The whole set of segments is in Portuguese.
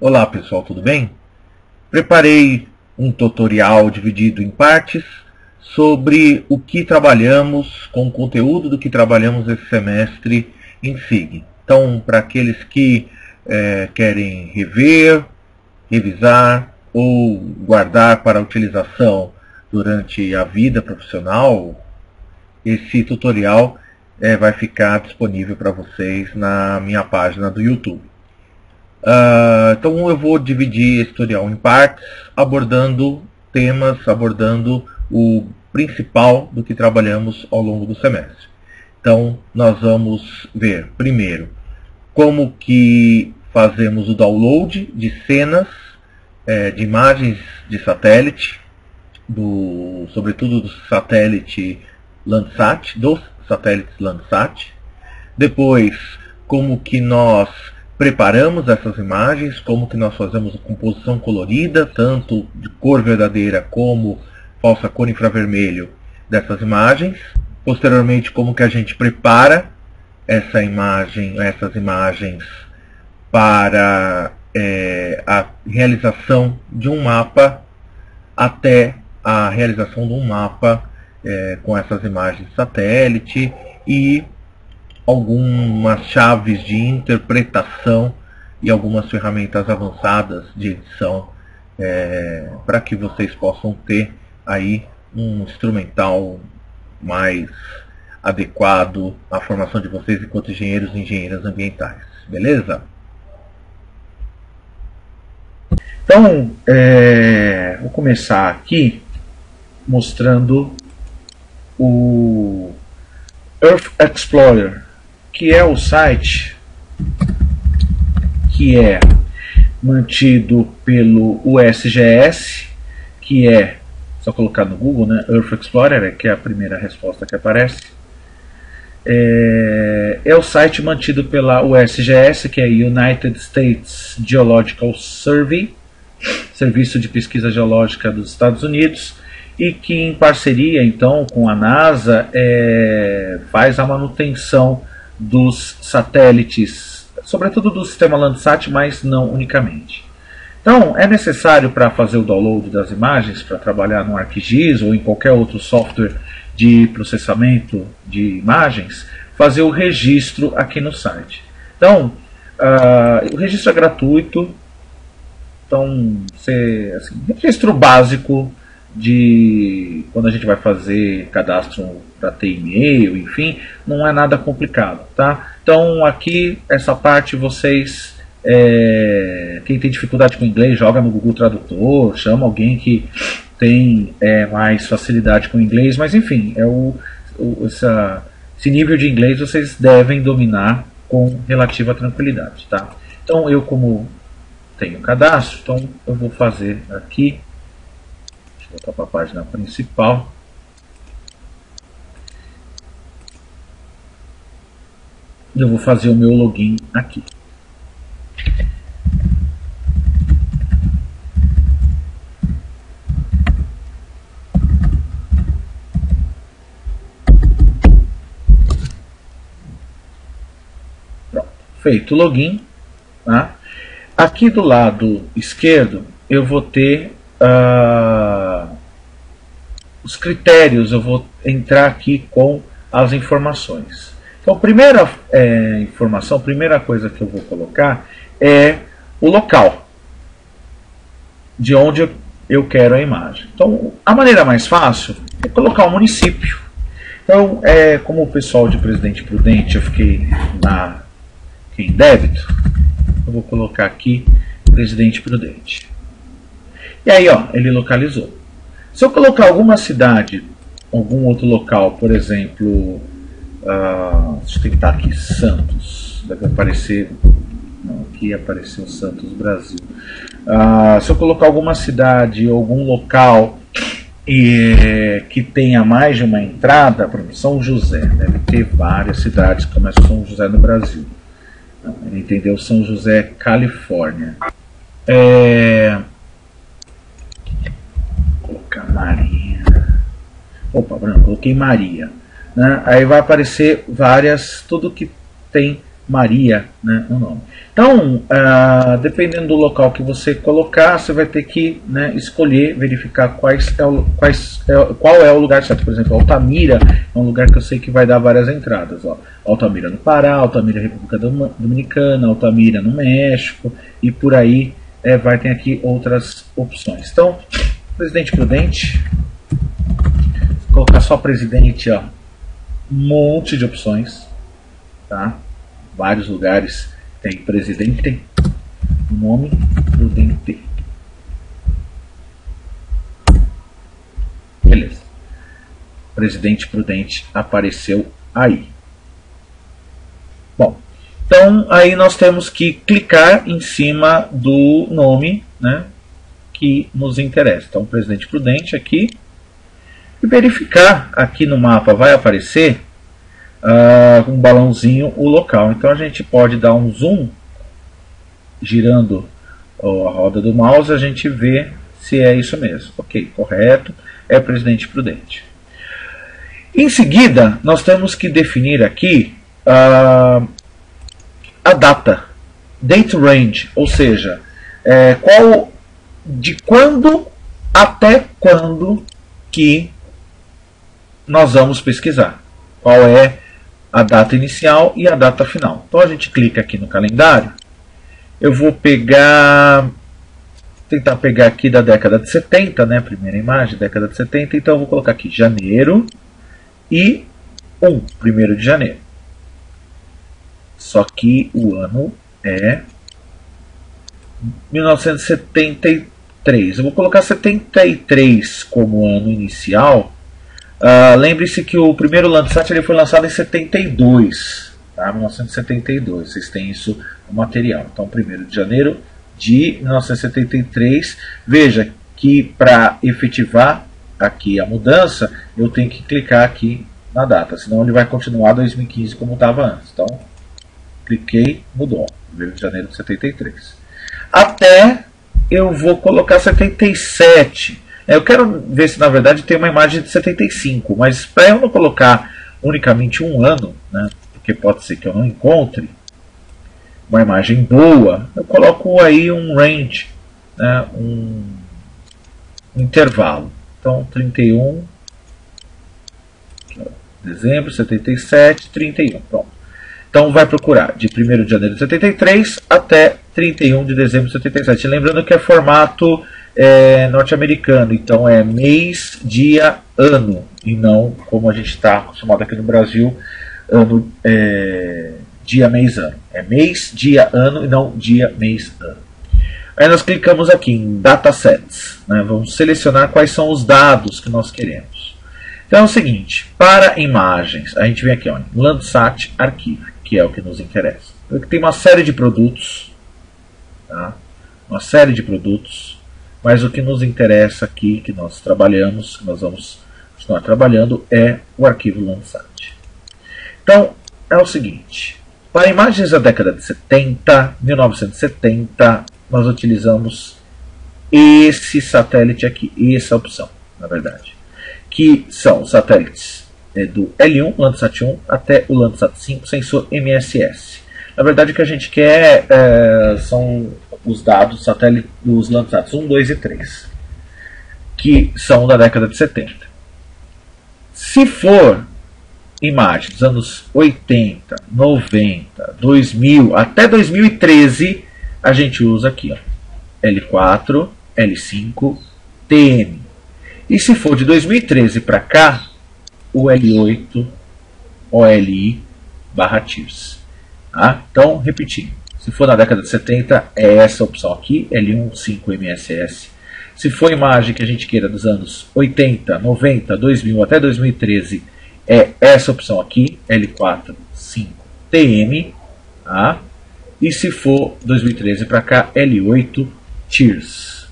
Olá pessoal, tudo bem? Preparei um tutorial dividido em partes sobre o que trabalhamos, com o conteúdo do que trabalhamos esse semestre em SIG. Então, para aqueles que é, querem rever, revisar ou guardar para utilização durante a vida profissional, esse tutorial é, vai ficar disponível para vocês na minha página do YouTube. Uh, então eu vou dividir esse tutorial em partes, abordando temas, abordando o principal do que trabalhamos ao longo do semestre. Então nós vamos ver primeiro como que fazemos o download de cenas, é, de imagens de satélite, do, sobretudo do satélite Landsat, dos satélites Landsat. Depois, como que nós preparamos essas imagens, como que nós fazemos a composição colorida, tanto de cor verdadeira como falsa cor infravermelho dessas imagens. Posteriormente, como que a gente prepara essa imagem, essas imagens para é, a realização de um mapa até a realização de um mapa é, com essas imagens satélite e algumas chaves de interpretação e algumas ferramentas avançadas de edição é, para que vocês possam ter aí um instrumental mais adequado à formação de vocês enquanto engenheiros e engenheiras ambientais. Beleza? Então, é, vou começar aqui mostrando o Earth Explorer que é o site que é mantido pelo USGS, que é só colocar no Google, né, Earth Explorer, que é a primeira resposta que aparece. É, é o site mantido pela USGS, que é United States Geological Survey, Serviço de Pesquisa Geológica dos Estados Unidos, e que em parceria então com a NASA é, faz a manutenção dos satélites, sobretudo do sistema Landsat, mas não unicamente. Então, é necessário para fazer o download das imagens, para trabalhar no ArcGIS ou em qualquer outro software de processamento de imagens, fazer o registro aqui no site. Então, uh, o registro é gratuito, então, você, assim, registro básico de quando a gente vai fazer cadastro para ter e-mail, enfim, não é nada complicado, tá? Então aqui essa parte vocês é, quem tem dificuldade com inglês joga no Google Tradutor, chama alguém que tem é, mais facilidade com inglês, mas enfim, é o, o essa, esse nível de inglês vocês devem dominar com relativa tranquilidade, tá? Então eu como tenho cadastro, então eu vou fazer aqui voltar para a página principal. Eu vou fazer o meu login aqui. Feito o login, tá? aqui do lado esquerdo eu vou ter uh, critérios, eu vou entrar aqui com as informações. Então, primeira é, informação, primeira coisa que eu vou colocar é o local de onde eu, eu quero a imagem. Então, a maneira mais fácil é colocar o município. Então, é, como o pessoal de Presidente Prudente, eu fiquei na, em débito, eu vou colocar aqui Presidente Prudente. E aí, ó, ele localizou. Se eu colocar alguma cidade, algum outro local, por exemplo, uh, deixa eu tentar aqui, Santos, deve aparecer, não, aqui apareceu Santos Brasil. Uh, se eu colocar alguma cidade, algum local e, que tenha mais de uma entrada, por exemplo, São José, deve ter várias cidades que começam São José no Brasil. Ele entendeu São José, Califórnia. É, Maria. Opa, branco, coloquei Maria. Né? Aí vai aparecer várias, tudo que tem Maria né, o nome. Então, uh, dependendo do local que você colocar, você vai ter que né, escolher, verificar quais é o, quais é, qual é o lugar certo. Por exemplo, Altamira é um lugar que eu sei que vai dar várias entradas. Ó. Altamira no Pará, Altamira República Dominicana, Altamira no México e por aí é, vai ter aqui outras opções. Então, presidente prudente, vou colocar só presidente, ó, um monte de opções, tá? vários lugares tem presidente, nome prudente. Beleza. Presidente prudente apareceu aí. Bom, então aí nós temos que clicar em cima do nome, né, que nos interessa. Então, presidente prudente aqui e verificar aqui no mapa vai aparecer uh, um balãozinho o local. Então a gente pode dar um zoom girando a roda do mouse, a gente vê se é isso mesmo. Ok, correto, é presidente prudente. Em seguida, nós temos que definir aqui uh, a data, date range, ou seja, é, qual de quando até quando que nós vamos pesquisar. Qual é a data inicial e a data final. Então a gente clica aqui no calendário. Eu vou pegar tentar pegar aqui da década de 70, né? Primeira imagem, década de 70. Então eu vou colocar aqui janeiro e 1, primeiro de janeiro. Só que o ano é 1973. Eu vou colocar 73 como ano inicial Uh, Lembre-se que o primeiro Landsat ele foi lançado em 72, tá? 1972. Vocês têm isso no material. Então, 1 de janeiro de 1973. Veja que para efetivar aqui a mudança, eu tenho que clicar aqui na data, senão ele vai continuar 2015 como estava antes. Então, cliquei, mudou. 1 de janeiro de 73. Até eu vou colocar 77 é, eu quero ver se na verdade tem uma imagem de 75, mas para eu não colocar unicamente um ano, né, porque pode ser que eu não encontre uma imagem boa, eu coloco aí um range, né, um, um intervalo. Então 31 dezembro, 77, 31. Pronto. Então vai procurar de 1 de janeiro de 73 até 31 de dezembro de 77. Lembrando que é formato é, norte-americano, então é mês, dia, ano, e não como a gente está acostumado aqui no Brasil, ano, é, dia, mês, ano. É mês, dia, ano e não dia, mês, ano. Aí nós clicamos aqui em Datasets. Né? Vamos selecionar quais são os dados que nós queremos. Então é o seguinte, para imagens, a gente vem aqui, ó, Landsat Archive, que é o que nos interessa. Tem uma série de produtos, tá? uma série de produtos, mas o que nos interessa aqui, que nós trabalhamos, que nós vamos continuar trabalhando, é o arquivo Landsat. Então, é o seguinte. Para imagens da década de 70, 1970, nós utilizamos esse satélite aqui, essa opção, na verdade. Que são satélites é, do L1, Landsat 1, até o Landsat 5, sensor MSS. Na verdade, o que a gente quer é, são os dados satélite dos Landsats 1, 2 e 3, que são da década de 70. Se for imagem dos anos 80, 90, 2000 até 2013, a gente usa aqui ó, L4, L5, TM. E se for de 2013 para cá, o L8, OLI barra TIRS. Tá? Então, repetindo. Se for na década de 70, é essa opção aqui, L15MSS. Se for imagem que a gente queira dos anos 80, 90, 2000 até 2013, é essa opção aqui, L45TM. Tá? E se for 2013 para cá, L8 Tears.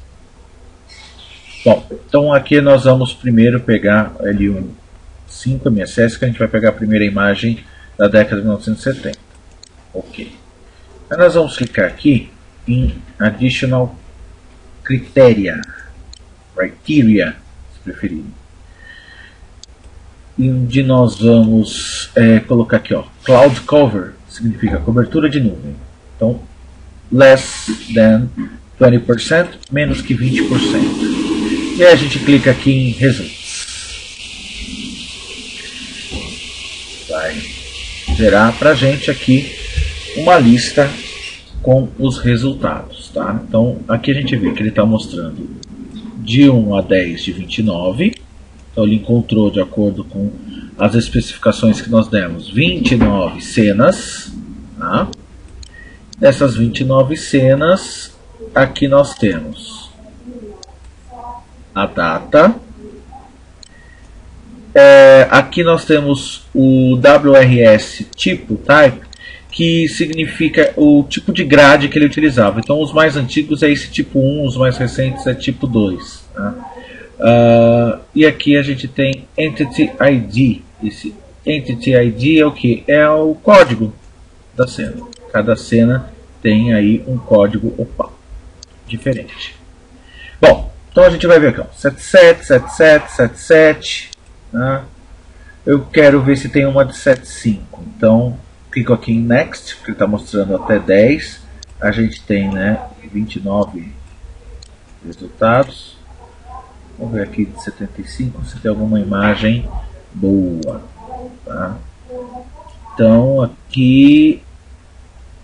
Bom, então aqui nós vamos primeiro pegar L1 5 MSS, que a gente vai pegar a primeira imagem da década de 1970. Ok. Então, nós vamos clicar aqui em Additional Criteria, Criteria, se preferir. Onde nós vamos é, colocar aqui, ó, Cloud Cover significa cobertura de nuvem. Então, less than 20%, menos que 20%. E aí a gente clica aqui em results. Gerar para a gente aqui uma lista com os resultados. Tá? Então aqui a gente vê que ele está mostrando de 1 a 10 de 29. Então ele encontrou, de acordo com as especificações que nós demos, 29 cenas. Tá? Dessas 29 cenas, aqui nós temos a data. É, aqui nós temos o WRS tipo, type, que significa o tipo de grade que ele utilizava. Então, os mais antigos é esse tipo 1, os mais recentes é tipo 2. Tá? Uh, e aqui a gente tem Entity ID. Esse Entity ID é o que? É o código da cena. Cada cena tem aí um código opa, diferente. Bom, então a gente vai ver aqui, ó, 77, 77, 77. Né? Eu quero ver se tem uma de 75. Então, clico aqui em Next, que está mostrando até 10. A gente tem né, 29 resultados. Vamos ver aqui de 75 se tem alguma imagem boa. Tá? Então aqui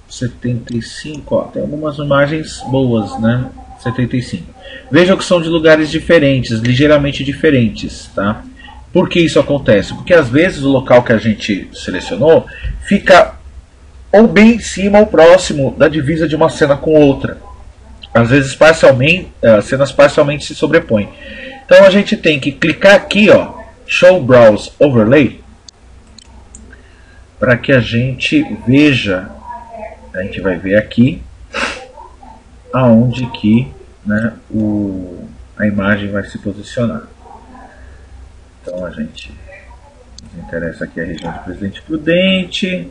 75, ó, tem algumas imagens boas, né? 75. Vejam que são de lugares diferentes, ligeiramente diferentes, tá? Por que isso acontece? Porque às vezes o local que a gente selecionou fica ou bem em cima ou próximo da divisa de uma cena com outra. Às vezes parcialmente, eh, as cenas parcialmente se sobrepõem. Então a gente tem que clicar aqui, ó, Show Browse Overlay, para que a gente veja, a gente vai ver aqui aonde que né, o, a imagem vai se posicionar. Então a gente interessa aqui a região de Presidente Prudente.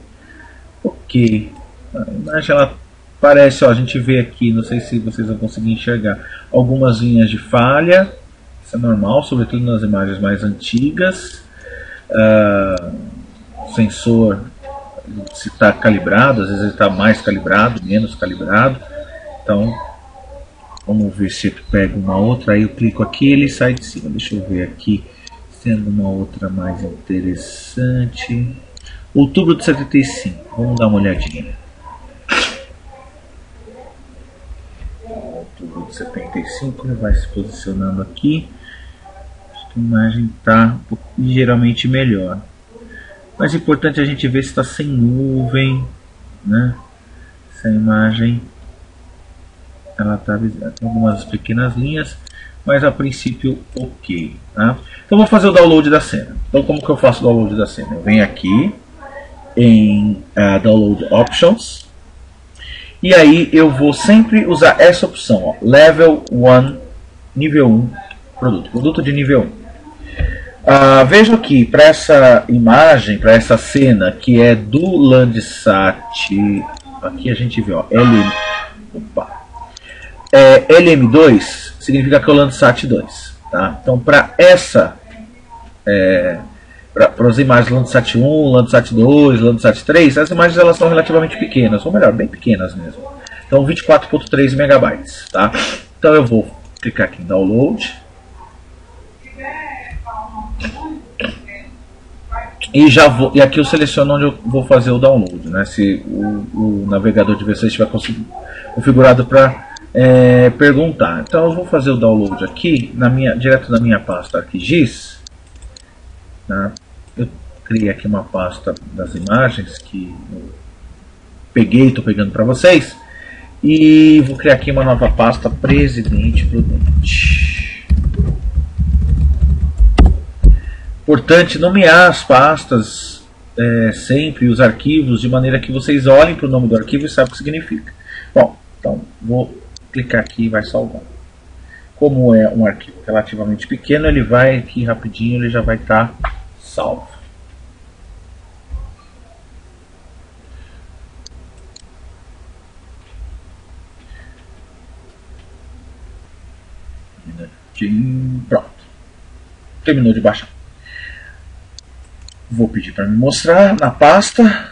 Ok. A imagem ela parece, ó, a gente vê aqui, não sei se vocês vão conseguir enxergar, algumas linhas de falha. Isso é normal, sobretudo nas imagens mais antigas. Uh, o sensor se está calibrado, às vezes ele está mais calibrado, menos calibrado. Então, vamos ver se eu pego uma outra. Aí eu clico aqui ele sai de cima. Deixa eu ver aqui tendo uma outra mais interessante. Outubro de 75. Vamos dar uma olhadinha. Outubro de 75, ele vai se posicionando aqui. A imagem está ligeiramente melhor. Mas é importante a gente ver se está sem nuvem, né? Essa imagem ela está com algumas pequenas linhas mas a princípio ok. Tá? Então vou fazer o download da cena. Então como que eu faço o download da cena? Eu venho aqui em uh, Download Options e aí eu vou sempre usar essa opção, ó, Level 1, nível 1, produto, produto de nível 1. Uh, ah, vejo que para essa imagem, para essa cena que é do Landsat, aqui a gente vê ó, L, opa, é, LM2 significa que é o Landsat 2. Tá? Então, para essa, é, para as imagens Landsat 1, Landsat 2, Landsat 3, as imagens elas são relativamente pequenas, ou melhor, bem pequenas mesmo. Então, 24.3 megabytes. Tá? Então, eu vou clicar aqui em Download. E, já vou, e aqui eu seleciono onde eu vou fazer o download. Né? Se o, o navegador de vocês estiver configurado para é, perguntar. Então eu vou fazer o download aqui, na minha, direto da minha pasta ArcGIS. Tá? Eu criei aqui uma pasta das imagens que eu peguei, estou pegando para vocês. E vou criar aqui uma nova pasta Presidente Prudente. Importante nomear as pastas é, sempre, os arquivos, de maneira que vocês olhem para o nome do arquivo e saibam o que significa. Bom, então vou clicar aqui e vai salvar. Como é um arquivo relativamente pequeno, ele vai aqui rapidinho, ele já vai estar tá salvo. Pronto. Terminou de baixar. Vou pedir para me mostrar na pasta.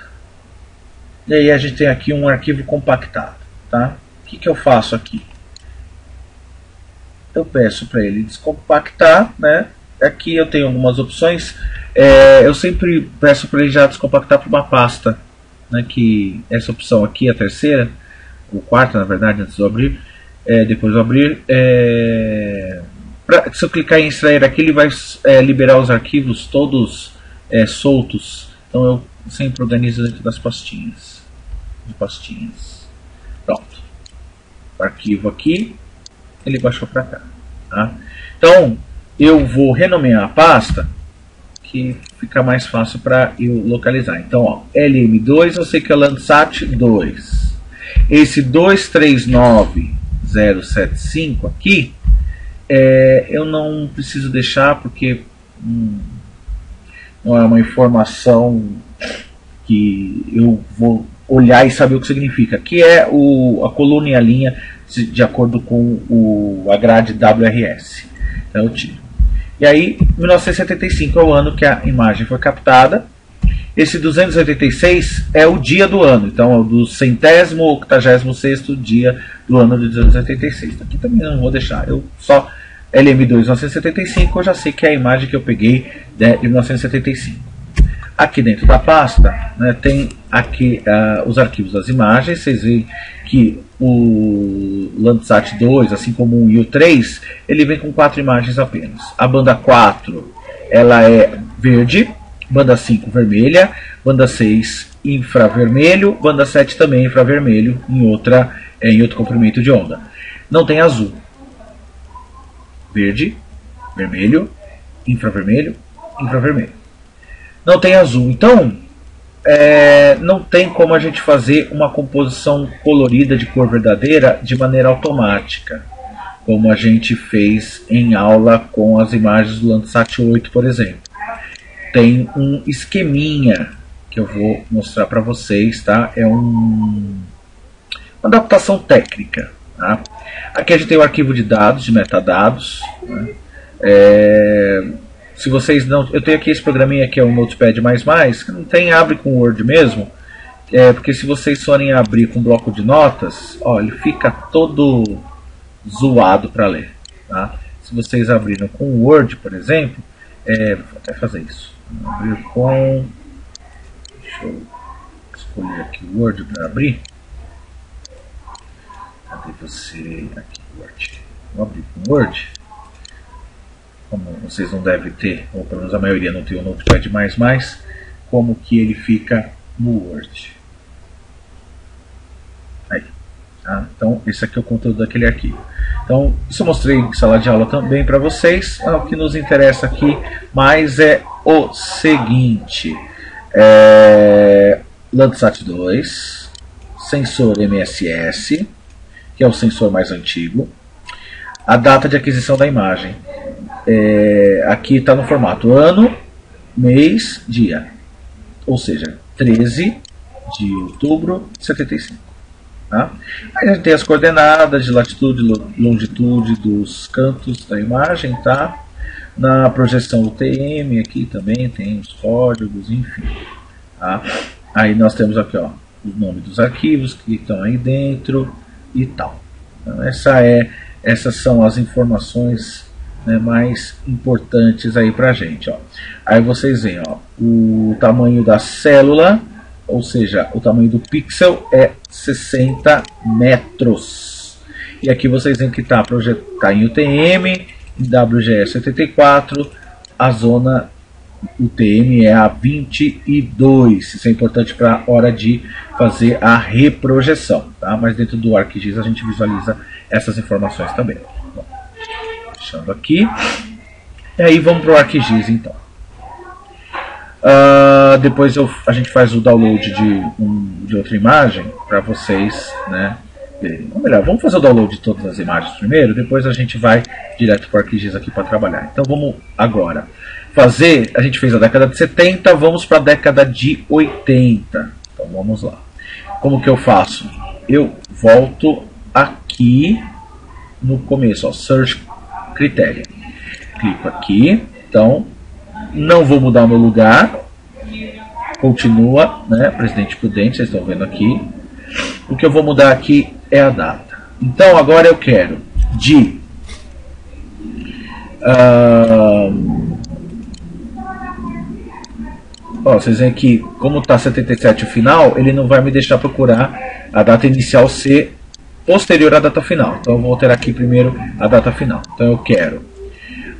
E aí a gente tem aqui um arquivo compactado. Tá? O que, que eu faço aqui? Eu peço para ele descompactar. Né? Aqui eu tenho algumas opções. É, eu sempre peço para ele já descompactar para uma pasta. Né, que essa opção aqui, a terceira, ou quarta na verdade, antes de eu abrir, é, depois de eu abrir, é, pra, se eu clicar em extrair aqui, ele vai é, liberar os arquivos todos é, soltos. Então eu sempre organizo dentro das pastinhas. De pastinhas. Arquivo aqui, ele baixou para cá. Tá? Então eu vou renomear a pasta que fica mais fácil para eu localizar. Então, ó, LM2 eu sei que é Landsat 2. Esse 239075 aqui, é, eu não preciso deixar porque hum, não é uma informação que eu vou olhar e saber o que significa, que é o, a coluna e a linha de, acordo com o, a grade WRS. Então eu tiro. E aí, 1975 é o ano que a imagem foi captada. Esse 286 é o dia do ano, então é o do centésimo octagésimo sexto dia do ano de 286. Aqui também não vou deixar, eu só LM2 1975, eu já sei que é a imagem que eu peguei de 1975. Aqui dentro da pasta né, tem aqui uh, os arquivos das imagens. Vocês veem que o Landsat 2, assim como o e o 3, ele vem com quatro imagens apenas. A banda 4 ela é verde, banda 5 vermelha, banda 6 infravermelho, banda 7 também infravermelho em, outra, é, em outro comprimento de onda. Não tem azul. Verde, vermelho, infravermelho, infravermelho não tem azul. Então, é, não tem como a gente fazer uma composição colorida de cor verdadeira de maneira automática, como a gente fez em aula com as imagens do Landsat 8, por exemplo. Tem um esqueminha que eu vou mostrar para vocês, tá? É um, uma adaptação técnica. Tá? Aqui a gente tem o arquivo de dados, de metadados. Né? É, se vocês não. Eu tenho aqui esse programinha que é o Notepad, que não tem, abre com Word mesmo. É, porque se vocês forem abrir com bloco de notas, ó, ele fica todo zoado para ler. Tá? Se vocês abriram com Word, por exemplo, é, vou até fazer isso. Vou abrir com. Deixa eu escolher aqui o Word para abrir. Cadê você? Aqui, Word. Vou abrir com Word como vocês não devem ter, ou pelo menos a maioria não tem o Notepad++, como que ele fica no Word. Aí. Tá? Então, esse aqui é o conteúdo daquele arquivo. Então, isso eu mostrei em sala de aula também para vocês. Ah, o que nos interessa aqui mais é o seguinte. É, Landsat 2, sensor MSS, que é o sensor mais antigo, a data de aquisição da imagem, é, aqui está no formato ano, mês, dia. Ou seja, 13 de outubro de 75. Tá? Aí a gente tem as coordenadas de latitude e longitude dos cantos da imagem. Tá? Na projeção UTM aqui também tem os códigos, enfim. Tá? Aí nós temos aqui ó, o nome dos arquivos que estão aí dentro e tal. Então, essa é, essas são as informações né, mais importantes aí para gente. Ó. Aí vocês veem ó, o tamanho da célula, ou seja, o tamanho do pixel é 60 metros. E aqui vocês veem que está tá em UTM, em WGS 84, a zona UTM é a 22. Isso é importante para a hora de fazer a reprojeção. Tá? Mas dentro do ArcGIS a gente visualiza essas informações também fechando aqui. E aí vamos para o ArcGIS então. Uh, depois eu, a gente faz o download de, um, de outra imagem para vocês, né? Ou melhor, vamos fazer o download de todas as imagens primeiro, depois a gente vai direto para o ArcGIS aqui para trabalhar. Então vamos agora fazer, a gente fez a década de 70, vamos para a década de 80. Então vamos lá. Como que eu faço? Eu volto aqui no começo, ó, Search critério. Clico aqui, então não vou mudar o meu lugar, continua, né? Presidente Prudente, vocês estão vendo aqui. O que eu vou mudar aqui é a data. Então agora eu quero de uh, ó, vocês veem que como está 77 o final, ele não vai me deixar procurar a data inicial ser posterior à data final. Então eu vou alterar aqui primeiro a data final. Então eu quero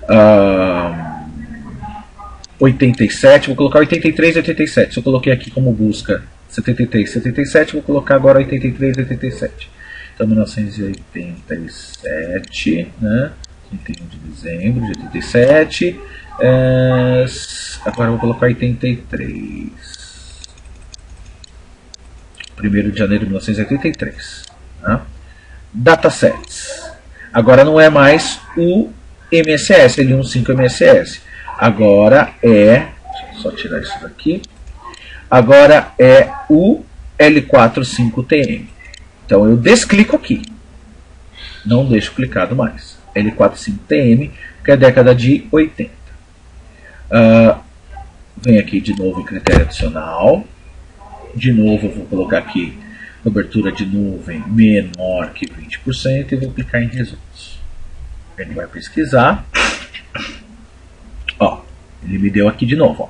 uh, 87, vou colocar 83 e 87. Se eu coloquei aqui como busca 73 77, vou colocar agora 83 e 87. Então 1987, né? 31 de dezembro de 87. É, agora eu vou colocar 83. 1 de janeiro de 1983. Né? Datasets. Agora não é mais o MSS, ele 15 MSS. Agora é. Só tirar isso daqui. Agora é o L45TM. Então eu desclico aqui. Não deixo clicado mais. L45TM, que é década de 80. Uh, ah, vem aqui de novo em critério adicional. De novo eu vou colocar aqui cobertura de nuvem menor que 20% e vou clicar em resultados. Ele vai pesquisar. Ó, ele me deu aqui de novo. Ó.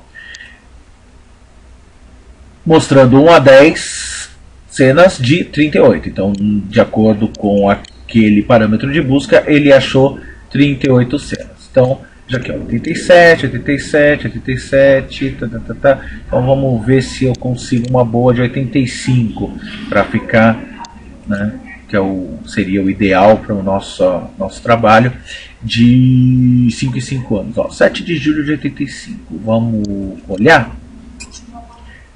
Mostrando 1 a 10 cenas de 38. Então, de acordo com aquele parâmetro de busca, ele achou 38 cenas. Então, já aqui, ó, 87, 87, 87, tá, tá, tá, tá. Então vamos ver se eu consigo uma boa de 85 para ficar, né, que é o, seria o ideal para o nosso, nosso trabalho de 5 em 5 anos. Ó, 7 de julho de 85. Vamos olhar?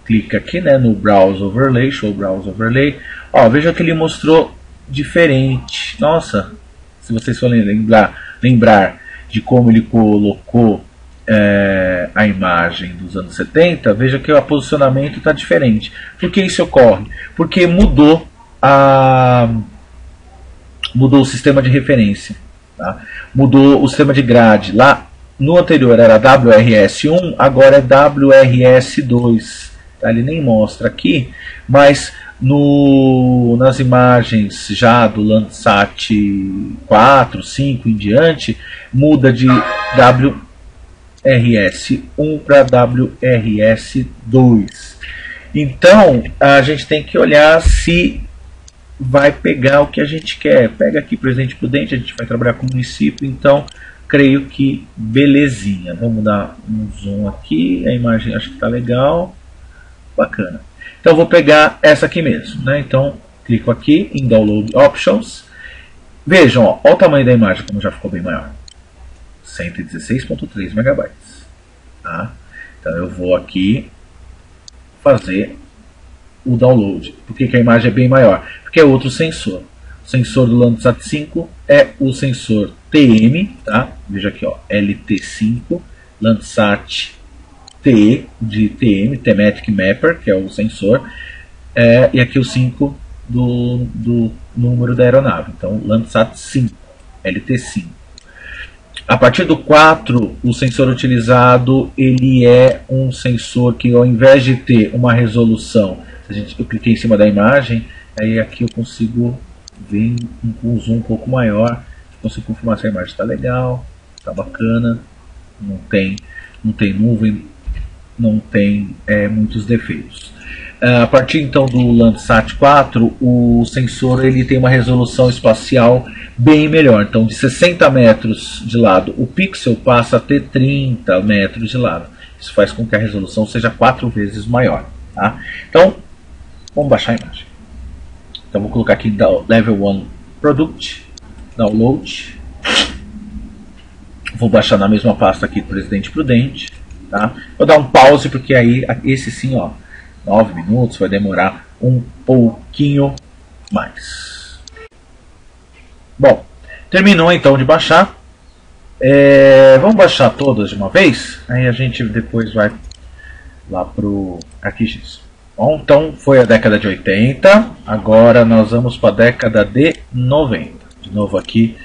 Clica aqui né, no Browse Overlay, Show Browse Overlay. Ó, veja que ele mostrou diferente. Nossa, se vocês forem lembrar, lembrar de como ele colocou é, a imagem dos anos 70, veja que o posicionamento está diferente. Por que isso ocorre? Porque mudou a mudou o sistema de referência, tá? mudou o sistema de grade. Lá no anterior era WRS1, agora é WRS2. Tá? Ele nem mostra aqui, mas no, nas imagens já do Landsat 4, 5 em diante, muda de WRS1 para WRS2. Então, a gente tem que olhar se vai pegar o que a gente quer. Pega aqui presente prudente, a gente vai trabalhar com município, então creio que belezinha. Vamos dar um zoom aqui, a imagem acho que está legal, bacana. Então vou pegar essa aqui mesmo, né? Então clico aqui em Download Options. Vejam, ó o tamanho da imagem como já ficou bem maior. 116.3 megabytes. Tá? Então eu vou aqui fazer o download. Por que, que a imagem é bem maior? Porque é outro sensor. O sensor do Landsat 5 é o sensor TM, tá? Veja aqui, ó, LT5, Landsat T de TM, Thematic Mapper, que é o sensor, é, e aqui o 5 do, do número da aeronave. Então, Landsat 5, LT5. A partir do 4, o sensor utilizado ele é um sensor que ao invés de ter uma resolução, a gente, eu cliquei em cima da imagem, aí aqui eu consigo ver um zoom um pouco maior, consigo confirmar se a imagem está legal, está bacana, não tem, não tem nuvem, não tem é, muitos defeitos. Uh, a partir então do Landsat 4, o sensor ele tem uma resolução espacial bem melhor. Então, de 60 metros de lado, o pixel passa a ter 30 metros de lado. Isso faz com que a resolução seja quatro vezes maior. Tá? Então, vamos baixar a imagem. Então, vou colocar aqui Level 1 Product, Download. Vou baixar na mesma pasta aqui Presidente Prudente. Tá? Vou dar um pause porque aí esse sim, ó, 9 minutos vai demorar um pouquinho mais. Bom, terminou então de baixar. É, vamos baixar todas de uma vez, aí a gente depois vai lá pro ArcGIS. Bom, então foi a década de 80, agora nós vamos para a década de 90. De novo aqui,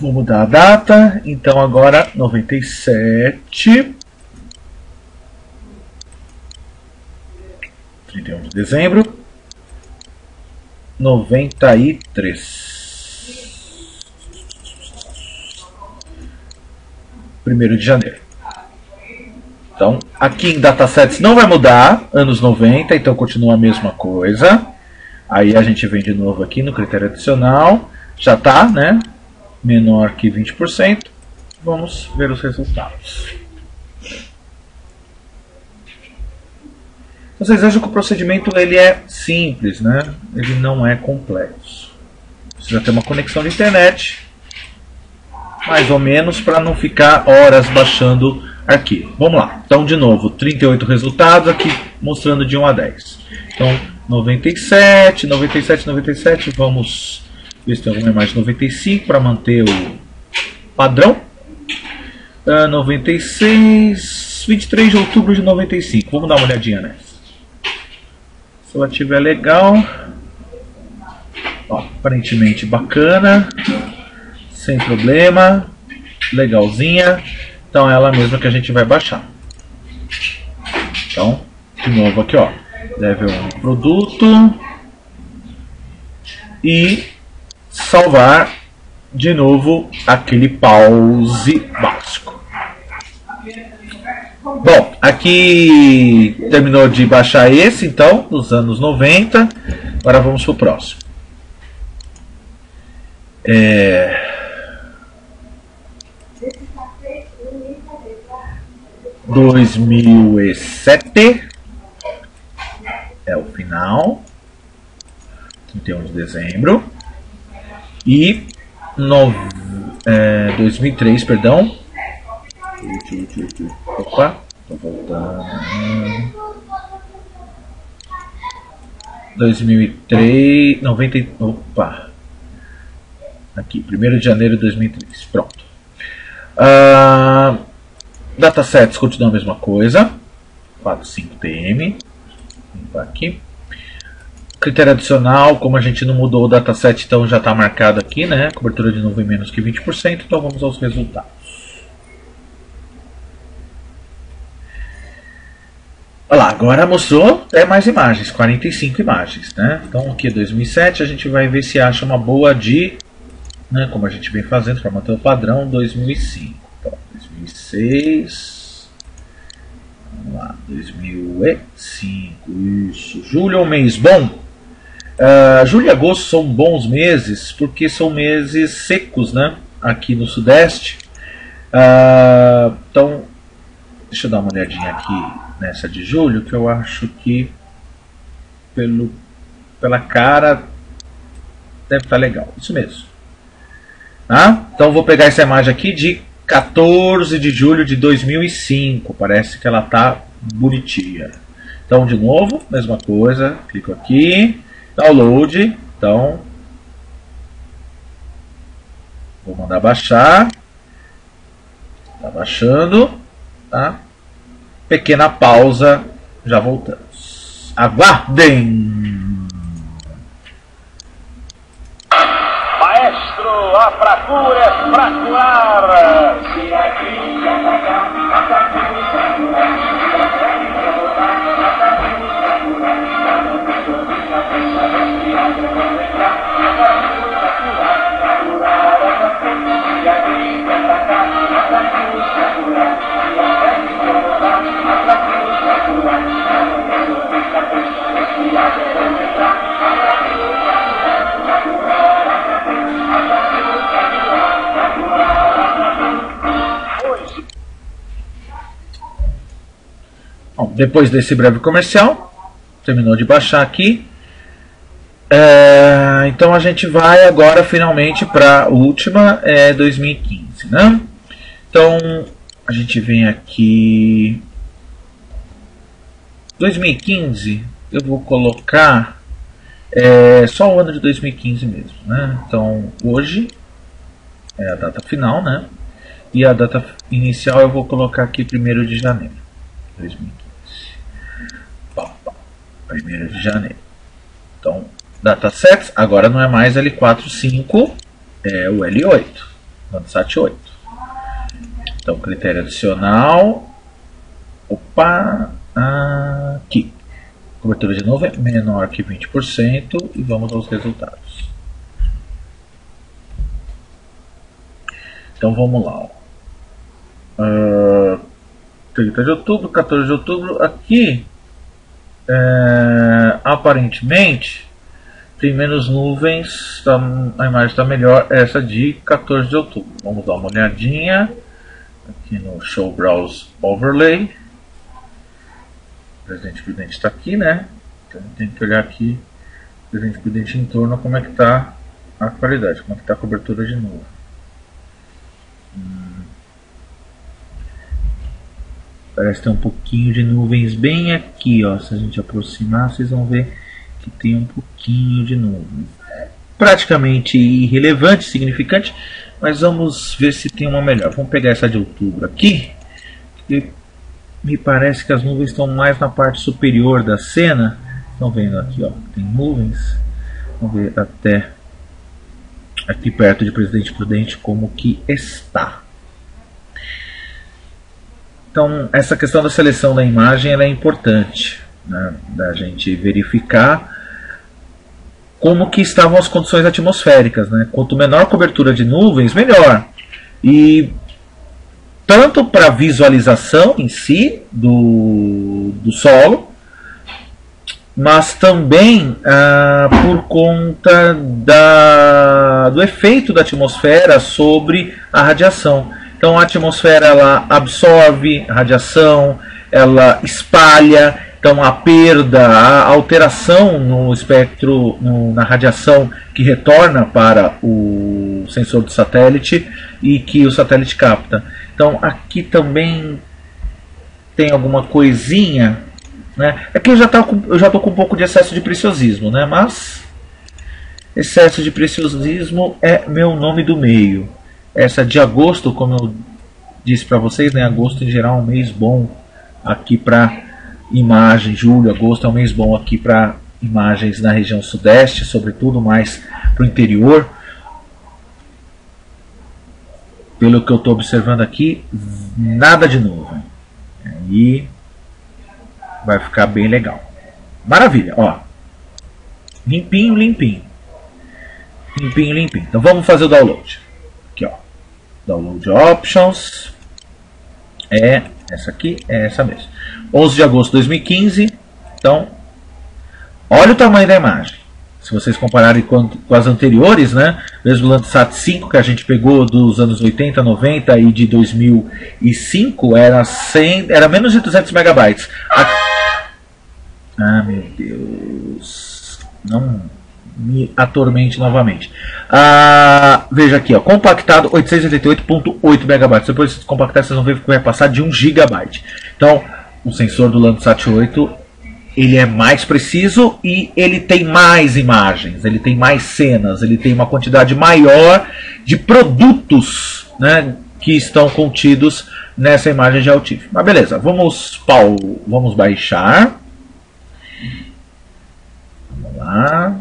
vou mudar a data, então agora 97. 31 de dezembro. 93. 1 de janeiro. Então, aqui em datasets não vai mudar, anos 90, então continua a mesma coisa. Aí a gente vem de novo aqui no critério adicional, já está né, menor que 20%. Vamos ver os resultados. Vocês vejam que o procedimento ele é simples, né? ele não é complexo. Precisa ter uma conexão de internet, mais ou menos, para não ficar horas baixando arquivo. Vamos lá. Então, de novo, 38 resultados aqui mostrando de 1 a 10. Então, 97, 97, 97. Vamos ver se tem alguma imagem 95 para manter o padrão. Uh, 96, 23 de outubro de 95. Vamos dar uma olhadinha nessa. Se ela tiver legal, ó, aparentemente bacana, sem problema, legalzinha. Então é ela mesma que a gente vai baixar. Então, de novo aqui, ó, level 1 produto e salvar de novo aquele pause básico. Bom, aqui terminou de baixar esse, então, dos anos 90. Agora vamos para o próximo. É... Dois mil e sete é o final, 31 de dezembro, e é, 2003, perdão, Opa, tô voltando. 2003, 90, opa. Aqui, 1 de janeiro de 2003. Pronto. Uh, datasets continua a mesma coisa. 45TM. Aqui. Critério adicional, como a gente não mudou o dataset, então já está marcado aqui, né? Cobertura de nuvem menos que 20%. Então vamos aos resultados. Olha lá, agora mostrou é mais imagens, 45 imagens, né? Então aqui 2007 a gente vai ver se acha uma boa de, né, como a gente vem fazendo para manter o padrão, 2005. Então, 2006, vamos lá, 2005, isso. Julho é um mês bom? Uh, julho e agosto são bons meses porque são meses secos, né? Aqui no sudeste. Uh, então, deixa eu dar uma olhadinha aqui nessa de julho que eu acho que pelo, pela cara deve estar tá legal. Isso mesmo. Tá? Então vou pegar essa imagem aqui de 14 de julho de 2005. Parece que ela tá bonitinha. Então de novo, mesma coisa. Clico aqui, download. Então vou mandar baixar. Tá baixando, tá? Pequena pausa, já voltamos. Aguardem! Maestro, a procura é fracular. Depois desse breve comercial, terminou de baixar aqui. É, então a gente vai agora finalmente para a última, é 2015, né? Então a gente vem aqui 2015, eu vou colocar é, só o ano de 2015 mesmo, né? Então hoje é a data final, né? E a data inicial eu vou colocar aqui 1 de janeiro de 2015. 1 de janeiro. Então, datasets agora não é mais L45, é o L8, Landsat 8. Então, critério adicional, opa, aqui. Cobertura de nuvem menor que 20% e vamos aos resultados. Então vamos lá. Uh, 30 de outubro, 14 de outubro. Aqui, é, aparentemente, tem menos nuvens, tá, a imagem está melhor. Essa de 14 de outubro. Vamos dar uma olhadinha aqui no Show Browse Overlay. O presidente Prudente está aqui, né? Então tem que olhar aqui, presidente Prudente em torno, como é que está a qualidade, como é que está a cobertura de nuvem. Parece ter um pouquinho de nuvens bem aqui, ó. Se a gente aproximar, vocês vão ver que tem um pouquinho de nuvens. Praticamente irrelevante, significante, mas vamos ver se tem uma melhor. Vamos pegar essa de outubro aqui. Me parece que as nuvens estão mais na parte superior da cena. Estão vendo aqui, ó, tem nuvens. Vamos ver até aqui perto de Presidente Prudente como que está. Então, essa questão da seleção da imagem é importante, né, da gente verificar como que estavam as condições atmosféricas. Né? Quanto menor cobertura de nuvens, melhor. E tanto para a visualização em si do, do solo, mas também ah, por conta da, do efeito da atmosfera sobre a radiação. Então a atmosfera ela absorve radiação, ela espalha, então a perda, a alteração no espectro, no, na radiação que retorna para o sensor do satélite e que o satélite capta. Então aqui também tem alguma coisinha, né? Aqui é eu já tá eu já estou com um pouco de excesso de preciosismo, né? Mas excesso de preciosismo é meu nome do meio. Essa de agosto, como eu disse para vocês, né? Agosto em geral é um mês bom aqui para imagem, julho, agosto é um mês bom aqui para imagens na região sudeste, sobretudo mais para o interior. Pelo que eu estou observando aqui, nada de nuvem. E vai ficar bem legal. Maravilha, ó. Limpinho, limpinho. Limpinho, limpinho. Então vamos fazer o download. Download options. É essa aqui, é essa mesmo. 11 de agosto de 2015. Então, olha o tamanho da imagem. Se vocês compararem com, com as anteriores, né? Mesmo o Landsat 5 que a gente pegou dos anos 80, 90 e de 2005 era 100, era menos de 200 megabytes. Ah, meu Deus. Não me atormente novamente. Ah, veja aqui, ó, compactado 888.8 megabytes. Depois de compactar, vocês vão ver que vai passar de 1 gigabyte. Então, o sensor do Landsat 8 ele é mais preciso e ele tem mais imagens, ele tem mais cenas, ele tem uma quantidade maior de produtos né, que estão contidos nessa imagem de Altif. Mas beleza, vamos, Paulo, vamos baixar. Vamos lá.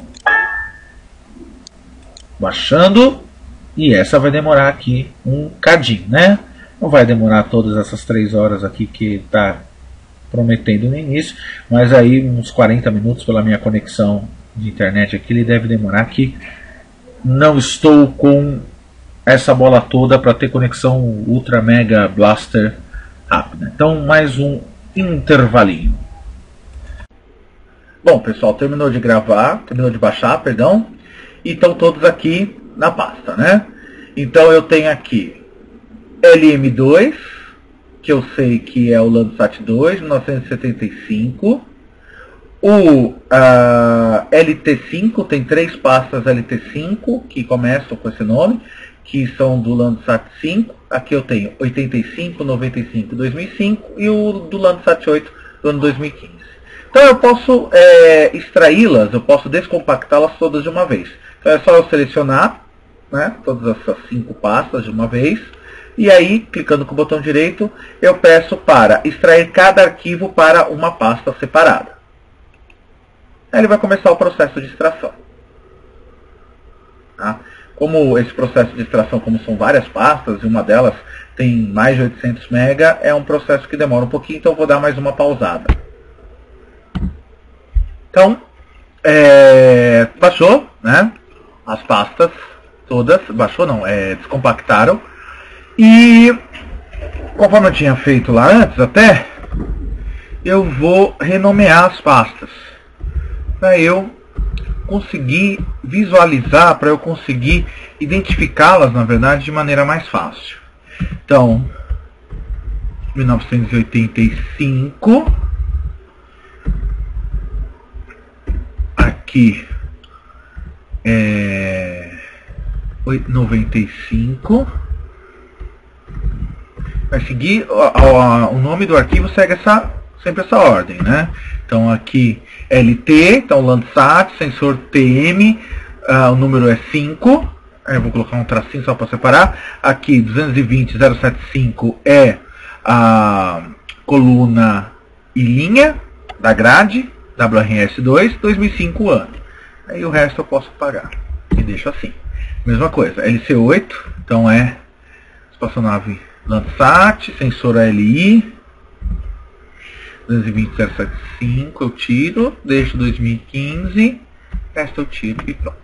Baixando. E essa vai demorar aqui um cadinho, né? Não vai demorar todas essas três horas aqui que está prometendo no início, mas aí uns 40 minutos pela minha conexão de internet aqui, ele deve demorar que não estou com essa bola toda para ter conexão Ultra Mega Blaster rápida. Então, mais um intervalinho. Bom, pessoal, terminou de gravar, terminou de baixar, perdão, e estão todos aqui na pasta, né? Então eu tenho aqui LM2, que eu sei que é o Landsat 2, 1975. O uh, LT5, tem três pastas LT5 que começam com esse nome, que são do Landsat 5. Aqui eu tenho 85, 95, 2005 e o do Landsat 8 do ano 2015. Então eu posso é, extraí-las, eu posso descompactá-las todas de uma vez. Então é só eu selecionar né, todas essas cinco pastas de uma vez e aí, clicando com o botão direito, eu peço para extrair cada arquivo para uma pasta separada. Aí ele vai começar o processo de extração. Tá? Como esse processo de extração, como são várias pastas, e uma delas tem mais de 800 MB, é um processo que demora um pouquinho, então vou dar mais uma pausada. Então, é, baixou, né? As pastas todas, baixou não, é, descompactaram. E conforme eu tinha feito lá antes até, eu vou renomear as pastas. Para eu conseguir visualizar, para eu conseguir identificá-las, na verdade, de maneira mais fácil. Então, 1985. Aqui é 95. Vai seguir o, nome do arquivo segue essa sempre essa ordem, né? Então aqui LT, então Landsat, sensor TM, uh, o número é 5. Eu vou colocar um tracinho só para separar. Aqui 220.075 é a coluna e linha da grade, WRS2, 2005 ano. Aí o resto eu posso pagar. E deixo assim. Mesma coisa, LC8, então é espaçonave Landsat, sensor ALI, 220.075 eu tiro, deixo 2015, resto eu tiro e pronto.